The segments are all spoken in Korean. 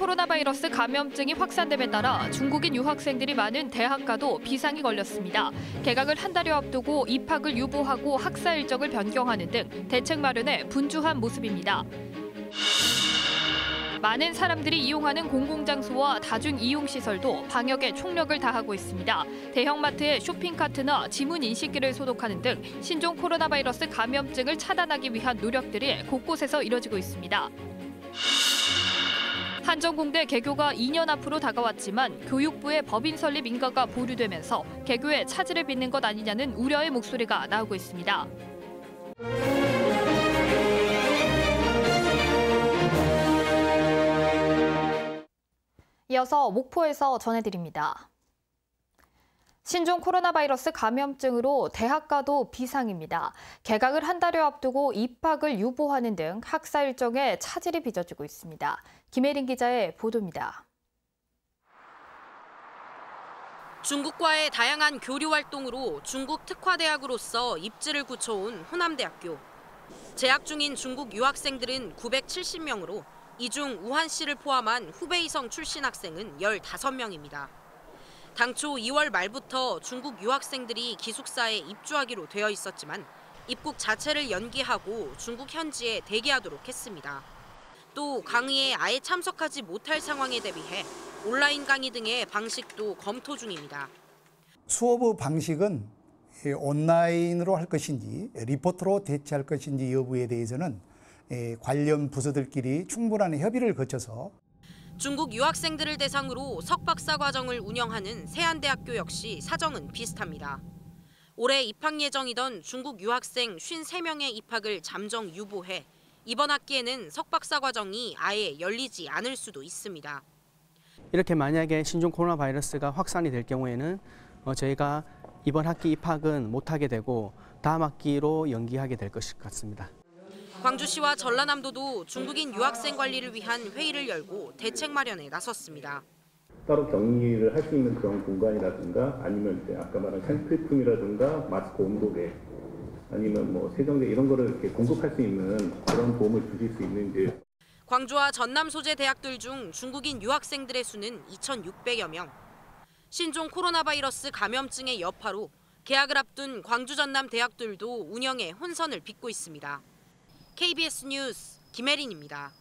코로나 바이러스 감염증이 확산됨에 따라 중국인 유학생들이 많은 대학가도 비상이 걸렸습니다. 개강을 한 달여 앞두고 입학을 유보하고 학사 일정을 변경하는 등 대책 마련에 분주한 모습입니다. 많은 사람들이 이용하는 공공장소와 다중 이용 시설도 방역에 총력을 다하고 있습니다. 대형마트의 쇼핑카트나 지문 인식기를 소독하는 등 신종 코로나 바이러스 감염증을 차단하기 위한 노력들이 곳곳에서 이뤄지고 있습니다. 한정공대 개교가 2년 앞으로 다가왔지만 교육부의 법인 설립 인가가 보류되면서 개교에 차질을 빚는 것 아니냐는 우려의 목소리가 나오고 있습니다. 이어서 목포에서 전해드립니다. 신종 코로나 바이러스 감염증으로 대학가도 비상입니다. 개강을 한 달여 앞두고 입학을 유보하는 등 학사 일정에 차질이 빚어지고 있습니다. 김혜린 기자의 보도입니다. 중국과의 다양한 교류 활동으로 중국 특화대학으로서 입지를 굳혀온 호남대학교. 재학 중인 중국 유학생들은 970명으로 이 중 우한시를 포함한 후베이성 출신 학생은 15명입니다. 당초 2월 말부터 중국 유학생들이 기숙사에 입주하기로 되어 있었지만 입국 자체를 연기하고 중국 현지에 대기하도록 했습니다. 또 강의에 아예 참석하지 못할 상황에 대비해 온라인 강의 등의 방식도 검토 중입니다. 수업 방식은 온라인으로 할 것인지 리포트로 대체할 것인지 여부에 대해서는 관련 부서들끼리 충분한 협의를 거쳐서 중국 유학생들을 대상으로 석박사 과정을 운영하는 세안대학교 역시 사정은 비슷합니다. 올해 입학 예정이던 중국 유학생 53명의 입학을 잠정 유보해 이번 학기에는 석박사 과정이 아예 열리지 않을 수도 있습니다. 이렇게 만약에 신종 코로나 바이러스가 확산이 될 경우에는 어, 저희가 이번 학기 입학은 못하게 되고 다음 학기로 연기하게 될 것 같습니다. 광주시와 전라남도도 중국인 유학생 관리를 위한 회의를 열고 대책 마련에 나섰습니다. 따로 격리를 할 수 있는 그런 공간이라든가 아니면 이제 아까 말한 생필품이라든가 마스크 온도계 아니면 뭐 세정제 이런 거를 이렇게 공급할 수 있는 그런 도움을 주실 수 있는지 광주와 전남 소재 대학들 중 중국인 유학생들의 수는 2,600여 명. 신종 코로나 바이러스 감염증의 여파로 개학을 앞둔 광주 전남 대학들도 운영에 혼선을 빚고 있습니다. KBS 뉴스 김혜린입니다.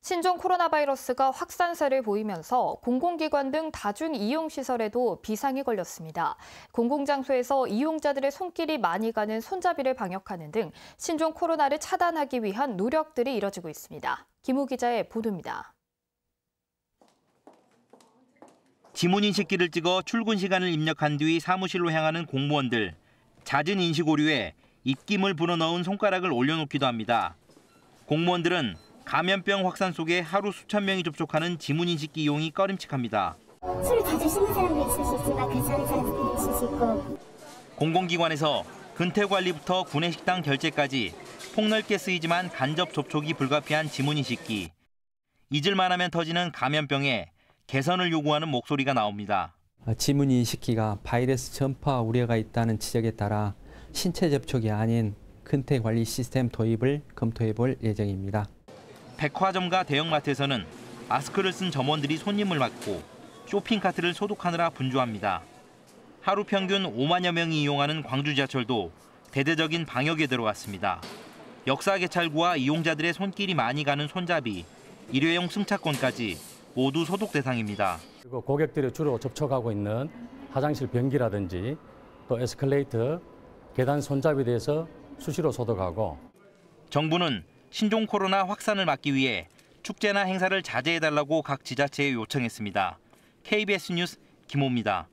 신종 코로나 바이러스가 확산세를 보이면서 공공기관 등 다중 이용 시설에도 비상이 걸렸습니다. 공공장소에서 이용자들의 손길이 많이 가는 손잡이를 방역하는 등 신종 코로나를 차단하기 위한 노력들이 이뤄지고 있습니다. 김우 기자의 보도입니다. 지문 인식기를 찍어 출근 시간을 입력한 뒤 사무실로 향하는 공무원들. 잦은 인식 오류에 입김을 불어넣은 손가락을 올려놓기도 합니다. 공무원들은 감염병 확산 속에 하루 수천 명이 접촉하는 지문 인식기 이용이 꺼림칙합니다. 술을 자주 씹는 사람도 있을 수 있지만 괜찮은 사람도 있을 수 있고. 공공기관에서 근태 관리부터 구내 식당 결제까지 폭넓게 쓰이지만 간접 접촉이 불가피한 지문 인식기. 잊을만 하면 터지는 감염병에 개선을 요구하는 목소리가 나옵니다. 지문 인식기가 바이러스 전파 우려가 있다는 지적에 따라 신체 접촉이 아닌 근태 관리 시스템 도입을 검토해 볼 예정입니다. 백화점과 대형마트에서는 마스크를 쓴 점원들이 손님을 맞고 쇼핑카트를 소독하느라 분주합니다. 하루 평균 5만여 명이 이용하는 광주 지하철도 대대적인 방역에 들어갔습니다. 역사 개찰구와 이용자들의 손길이 많이 가는 손잡이, 일회용 승차권까지 모두 소독 대상입니다. 그리고 고객들이 주로 접촉하고 있는 화장실 변기라든지 또 에스컬레이터, 계단 손잡이에 대해서 수시로 소독하고 정부는 신종 코로나 확산을 막기 위해 축제나 행사를 자제해달라고 각 지자체에 요청했습니다. KBS 뉴스 김호입니다.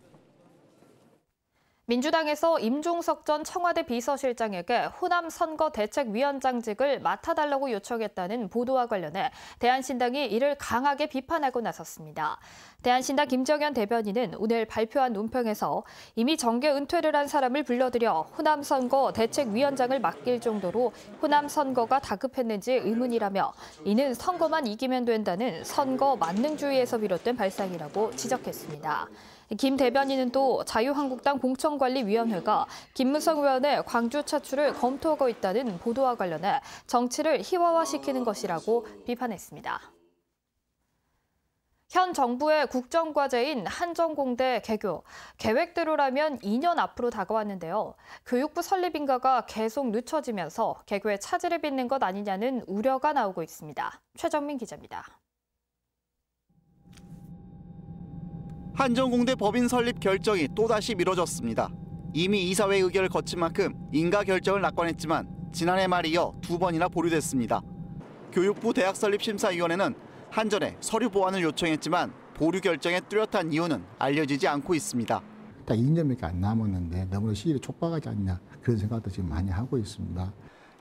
민주당에서 임종석 전 청와대 비서실장에게 호남 선거 대책위원장직을 맡아달라고 요청했다는 보도와 관련해 대한신당이 이를 강하게 비판하고 나섰습니다. 대한신당 김정현 대변인은 오늘 발표한 논평에서 이미 정계 은퇴를 한 사람을 불러들여 호남 선거 대책위원장을 맡길 정도로 호남 선거가 다급했는지 의문이라며 이는 선거만 이기면 된다는 선거 만능주의에서 비롯된 발상이라고 지적했습니다. 김 대변인은 또 자유한국당 공천관리위원회가 김문성 의원의 광주 차출을 검토하고 있다는 보도와 관련해 정치를 희화화시키는 것이라고 비판했습니다. 현 정부의 국정과제인 한정공대 개교. 계획대로라면 2년 앞으로 다가왔는데요. 교육부 설립 인가가 계속 늦춰지면서 개교에 차질을 빚는 것 아니냐는 우려가 나오고 있습니다. 최정민 기자입니다. 한정공대 법인 설립 결정이 또다시 미뤄졌습니다. 이미 이사회 의결을 거친 만큼 인가 결정을 낙관했지만 지난해 말 이어 두 번이나 보류됐습니다. 교육부 대학 설립 심사위원회는 한전에 서류 보완을 요청했지만 보류 결정의 뚜렷한 이유는 알려지지 않고 있습니다. 딱 2년밖에 안 남았는데 너무 시일이 촉박하지 않냐 그런 생각도 지금 많이 하고 있습니다.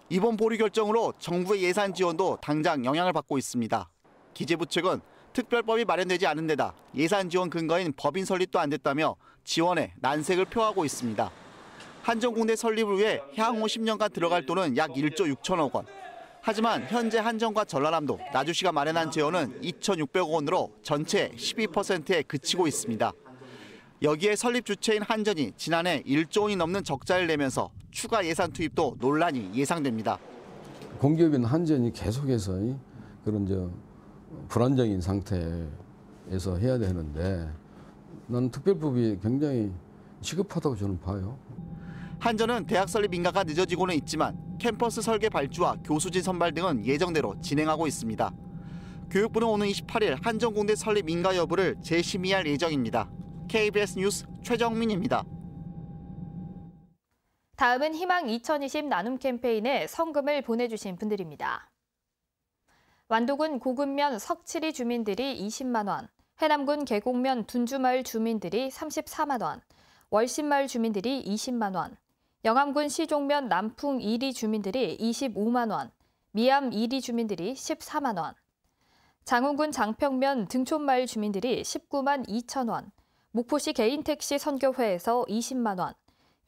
이번 보류 결정으로 정부의 예산 지원도 당장 영향을 받고 있습니다. 기재부 측은 특별법이 마련되지 않은 데다 예산 지원 근거인 법인 설립도 안 됐다며 지원에 난색을 표하고 있습니다. 한정공대 설립을 위해 향후 10년간 들어갈 돈은 약 1조 6천억 원. 하지만 현재 한정과 전라남도, 나주시가 마련한 재원은 2,600억 원으로 전체 12%에 그치고 있습니다. 여기에 설립 주체인 한전이 지난해 1조 원이 넘는 적자를 내면서 추가 예산 투입도 논란이 예상됩니다. 공기업인 한전이 계속해서 그런 저 불안정인 상태에서 해야 되는데 난 특별법이 굉장히 시급하다고 저는 봐요. 한전은 대학 설립 인가가 늦어지고는 있지만 캠퍼스 설계 발주와 교수진 선발 등은 예정대로 진행하고 있습니다. 교육부는 오는 28일 한전공대 설립 인가 여부를 재심의할 예정입니다. KBS 뉴스 최정민입니다. 다음은 희망 2020 나눔 캠페인에 성금을 보내주신 분들입니다. 완도군 고금면 석칠이 주민들이 20만 원, 해남군 계곡면 둔주마을 주민들이 34만 원, 월신마을 주민들이 20만 원, 영암군 시종면 남풍 1리 주민들이 25만 원, 미암 1리 주민들이 14만 원, 장흥군 장평면 등촌마을 주민들이 19만 2천 원, 목포시 개인택시 선교회에서 20만 원,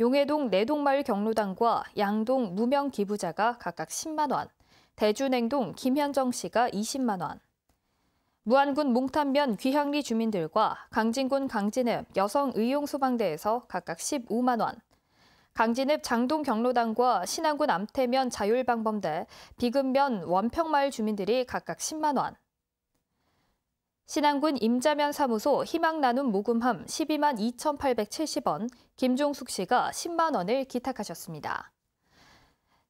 용해동 내동마을 경로당과 양동 무명 기부자가 각각 10만 원, 대주냉동 김현정 씨가 20만 원, 무안군 몽탄면 귀향리 주민들과 강진군 강진읍 여성의용소방대에서 각각 15만 원, 강진읍 장동 경로당과 신안군 암태면 자율방범대, 비금면 원평마을 주민들이 각각 10만 원, 신안군 임자면 사무소 희망나눔 모금함 12만 2,870원, 김종숙 씨가 10만 원을 기탁하셨습니다.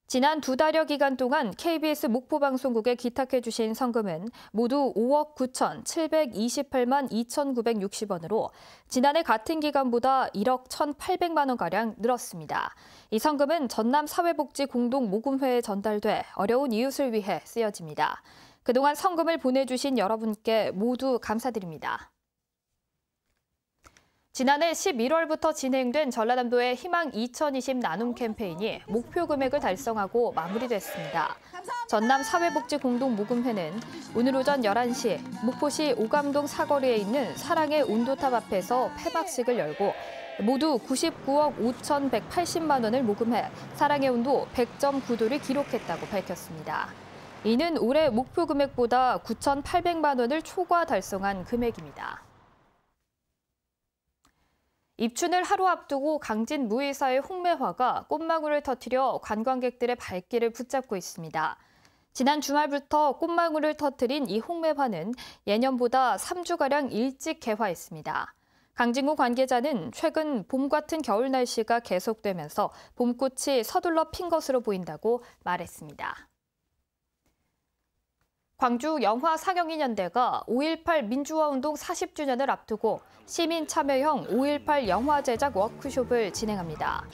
지난 두 달여 기간 동안 KBS 목포방송국에 기탁해 주신 성금은 모두 5억 9,728만 2,960원으로 지난해 같은 기간보다 1억 1,800만 원가량 늘었습니다. 이 성금은 전남 사회복지 공동 모금회에 전달돼 어려운 이웃을 위해 쓰여집니다. 그동안 성금을 보내주신 여러분께 모두 감사드립니다. 지난해 11월부터 진행된 전라남도의 희망 2020 나눔 캠페인이 목표 금액을 달성하고 마무리됐습니다. 전남 사회복지 공동 모금회는 오늘 오전 11시 목포시 오감동 사거리에 있는 사랑의 온도탑 앞에서 폐막식을 열고 모두 99억 5,180만 원을 모금해 사랑의 온도 100.9도를 기록했다고 밝혔습니다. 이는 올해 목표 금액보다 9,800만 원을 초과 달성한 금액입니다. 입춘을 하루 앞두고 강진 무의사의 홍매화가 꽃망울을 터뜨려 관광객들의 발길을 붙잡고 있습니다. 지난 주말부터 꽃망울을 터뜨린 이 홍매화는 예년보다 3주가량 일찍 개화했습니다. 강진구 관계자는 최근 봄 같은 겨울 날씨가 계속되면서 봄꽃이 서둘러 핀 것으로 보인다고 말했습니다. 광주 영화 상영인연대가 5.18 민주화 운동 40주년을 앞두고 시민 참여형 5.18 영화 제작 워크숍을 진행합니다.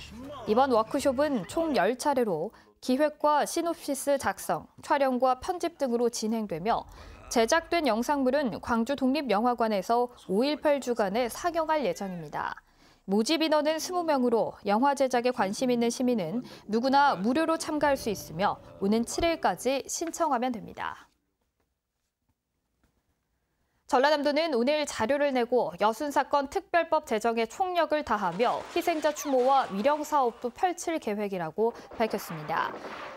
이번 워크숍은 총 10차례로 기획과 시놉시스 작성, 촬영과 편집 등으로 진행되며 제작된 영상물은 광주 독립영화관에서 5.18 주간에 상영할 예정입니다. 모집 인원은 20명으로 영화 제작에 관심 있는 시민은 누구나 무료로 참가할 수 있으며 오는 7일까지 신청하면 됩니다. 전라남도는 오늘 자료를 내고 여순 사건 특별법 제정에 총력을 다하며 희생자 추모와 위령 사업도 펼칠 계획이라고 밝혔습니다.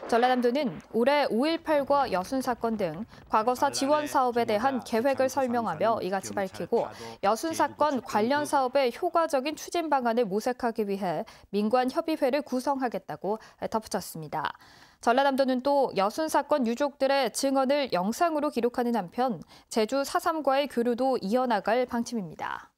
전라남도는 올해 5.18과 여순 사건 등 과거사 지원 사업에 대한 계획을 설명하며 이같이 밝히고 여순 사건 관련 사업의 효과적인 추진 방안을 모색하기 위해 민관 협의회를 구성하겠다고 덧붙였습니다. 전라남도는 또 여순 사건 유족들의 증언을 영상으로 기록하는 한편 제주 4.3과의 교류도 이어나갈 방침입니다.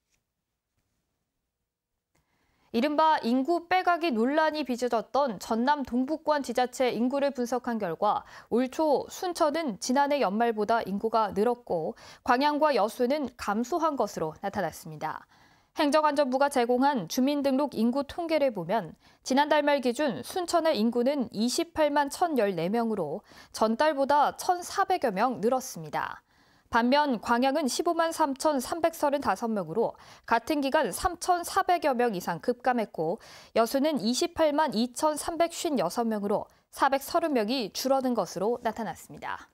이른바 인구 빼가기 논란이 빚어졌던 전남 동북권 지자체 인구를 분석한 결과 올 초 순천은 지난해 연말보다 인구가 늘었고 광양과 여수는 감소한 것으로 나타났습니다. 행정안전부가 제공한 주민등록 인구 통계를 보면 지난달 말 기준 순천의 인구는 28만 1,014명으로 전달보다 1,400여 명 늘었습니다. 반면 광양은 15만 3,335명으로 같은 기간 3,400여 명 이상 급감했고 여수는 28만 2,356명으로 430명이 줄어든 것으로 나타났습니다.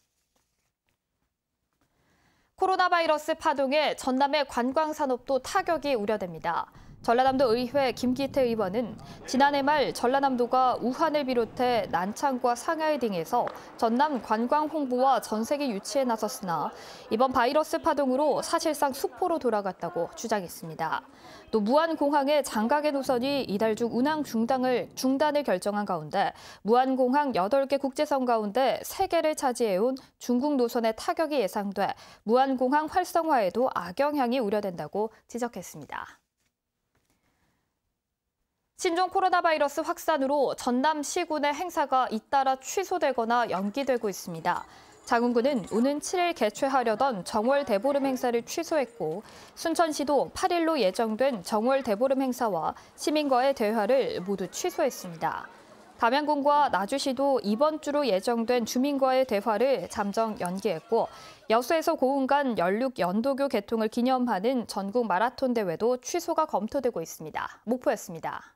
코로나 바이러스 파동에 전남의 관광 산업도 타격이 우려됩니다. 전라남도 의회 김기태 의원은 지난해 말 전라남도가 우한을 비롯해 난창과 상하이 등에서 전남 관광 홍보와 전 세계 유치에 나섰으나 이번 바이러스 파동으로 사실상 수포로 돌아갔다고 주장했습니다. 또 무안공항의 장각의 노선이 이달 중 운항 중단을, 중단을 결정한 가운데 무안공항 8개 국제선 가운데 3개를 차지해온 중국 노선의 타격이 예상돼 무안공항 활성화에도 악영향이 우려된다고 지적했습니다. 신종 코로나 바이러스 확산으로 전남 시군의 행사가 잇따라 취소되거나 연기되고 있습니다. 장흥군은 오는 7일 개최하려던 정월 대보름 행사를 취소했고 순천시도 8일로 예정된 정월 대보름 행사와 시민과의 대화를 모두 취소했습니다. 담양군과 나주시도 이번 주로 예정된 주민과의 대화를 잠정 연기했고 여수에서 고흥 간 연륙 연도교 개통을 기념하는 전국 마라톤 대회도 취소가 검토되고 있습니다. 목포였습니다.